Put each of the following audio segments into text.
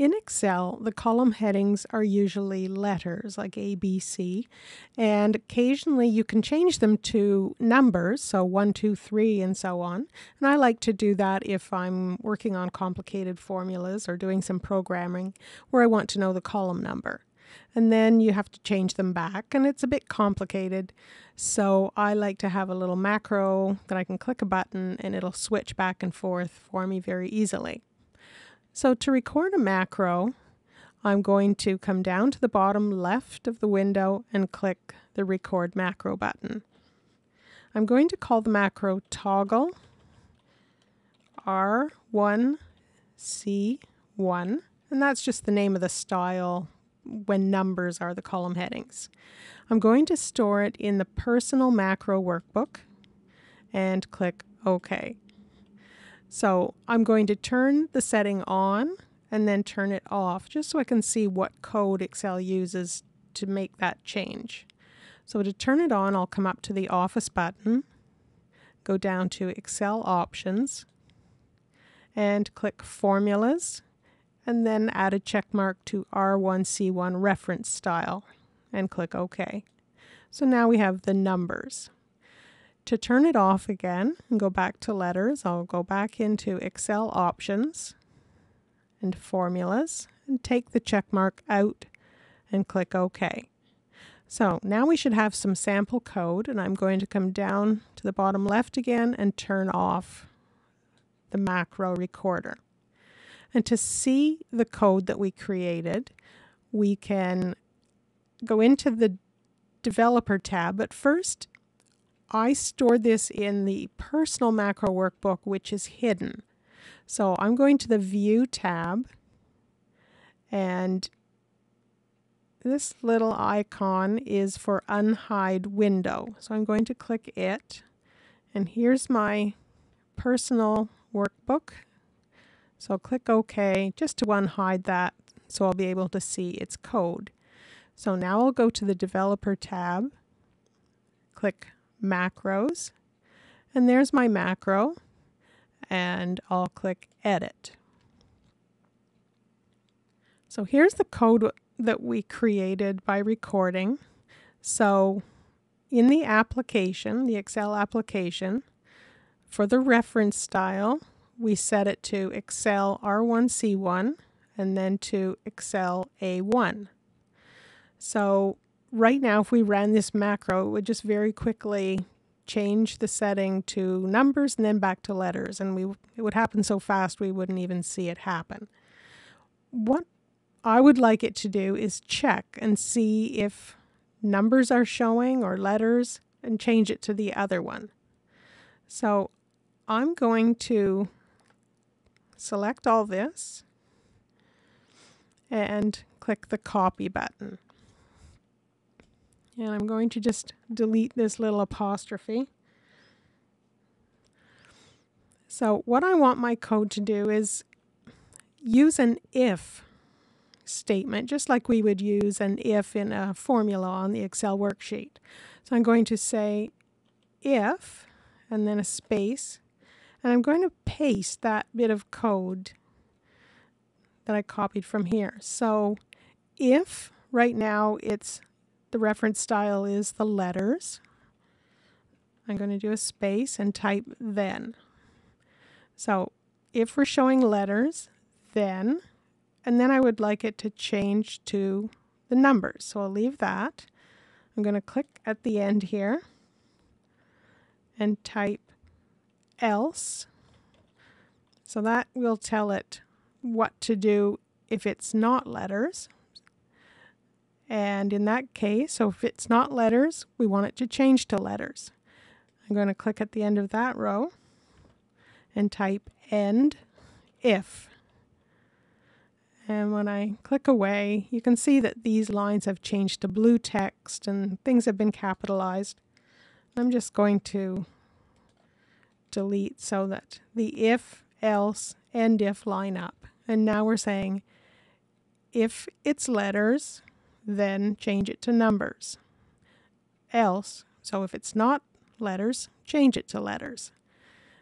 In Excel, the column headings are usually letters like A, B, C, and occasionally you can change them to numbers, so 1, 2, 3, and so on. And I like to do that if I'm working on complicated formulas or doing some programming where I want to know the column number. And then you have to change them back, and it's a bit complicated. So I like to have a little macro that I can click a button and it'll switch back and forth for me very easily. So to record a macro, I'm going to come down to the bottom left of the window and click the record macro button. I'm going to call the macro toggle R1C1 and that's just the name of the style when numbers are the column headings. I'm going to store it in the personal macro workbook and click OK. So I'm going to turn the setting on and then turn it off just so I can see what code Excel uses to make that change. So to turn it on, I'll come up to the Office button, go down to Excel Options, and click Formulas, and then add a check mark to R1C1 reference style, and click OK. So now we have the numbers. To turn it off again and go back to letters, I'll go back into Excel options and formulas and take the check mark out and click OK. So now we should have some sample code and I'm going to come down to the bottom left again and turn off the macro recorder. And to see the code that we created, we can go into the developer tab, but first I stored this in the personal macro workbook, which is hidden. So I'm going to the View tab, and this little icon is for unhide window. So I'm going to click it, and here's my personal workbook. So I'll click OK just to unhide that so I'll be able to see its code. So now I'll go to the Developer tab, click macros. And there's my macro. And I'll click edit. So here's the code that we created by recording. So in the application, the Excel application, for the reference style, we set it to Excel R1C1 and then to Excel A1. So right now, if we ran this macro, it would just very quickly change the setting to numbers and then back to letters. And we it would happen so fast we wouldn't even see it happen. What I would like it to do is check and see if numbers are showing or letters and change it to the other one. So I'm going to select all this and click the copy button. And I'm going to just delete this little apostrophe. So what I want my code to do is use an if statement, just like we would use an if in a formula on the Excel worksheet. So I'm going to say if, and then a space, and I'm going to paste that bit of code that I copied from here. So if right now it's the reference style is the letters. I'm going to do a space and type then. So if we're showing letters, then, and then I would like it to change to the numbers. So I'll leave that. I'm going to click at the end here and type else. So that will tell it what to do if it's not letters. And in that case, so if it's not letters, we want it to change to letters. I'm going to click at the end of that row and type end if. And when I click away, you can see that these lines have changed to blue text and things have been capitalized. I'm just going to delete so that the if, else, and if line up. And now we're saying if it's letters, then change it to numbers. Else, so if it's not letters, change it to letters.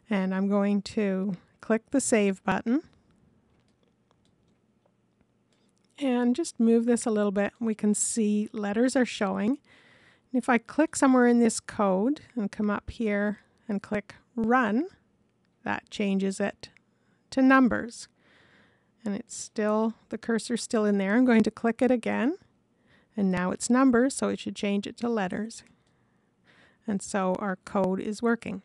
And I'm going to click the Save button. and just move this a little bit, we can see letters are showing. If I click somewhere in this code and come up here and click run, that changes it to numbers. And it's still, the cursor's still in there. I'm going to click it again. And now it's numbers, so it should change it to letters. And so our code is working.